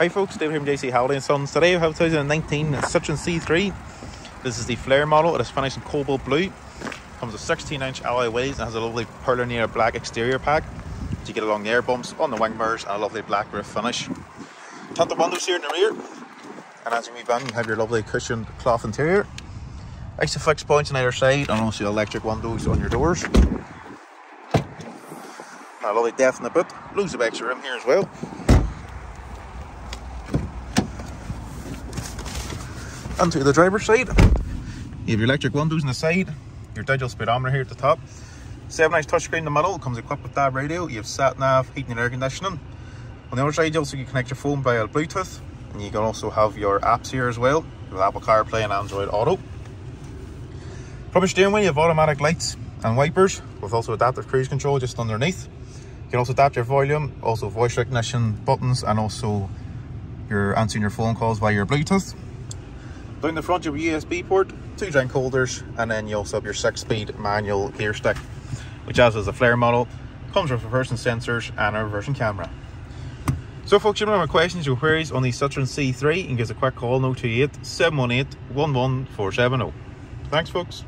Hi folks, Dave here from JC Halliday and Sons. Today we have 2019 Citroen C3. This is the Flair model. It is finished in cobalt blue. Comes with 16 inch alloy wheels and has a lovely Perla Nera black exterior pack. So you get along the Airbumps on the wing mirrors and a lovely black roof finish. Tinted windows here in the rear. And as you move in, you have your lovely cushioned cloth interior. Isofix points on either side and also electric windows on your doors. And a lovely depth in the boot. Loads of extra room here as well. Onto the driver's side. You have your electric windows on the side, your digital speedometer here at the top. 7 inch touchscreen in the middle, comes equipped with DAB radio. You have sat nav, heating and air conditioning. On the other side, you also can connect your phone via Bluetooth. And you can also have your apps here as well, with Apple CarPlay and Android Auto. Your steering wheel, you have automatic lights and wipers, with also adaptive cruise control just underneath. You can also adapt your volume, also voice recognition buttons, and also your answering your phone calls via your Bluetooth. Down the front you have a USB port, two drink holders, and then you also have your six speed manual gear stick, which as is a Flair model, comes with reversing sensors and a reversing camera. So folks, if you have any questions or queries on the Citroen C3, you can give us a quick call 028 718 11470. Thanks folks.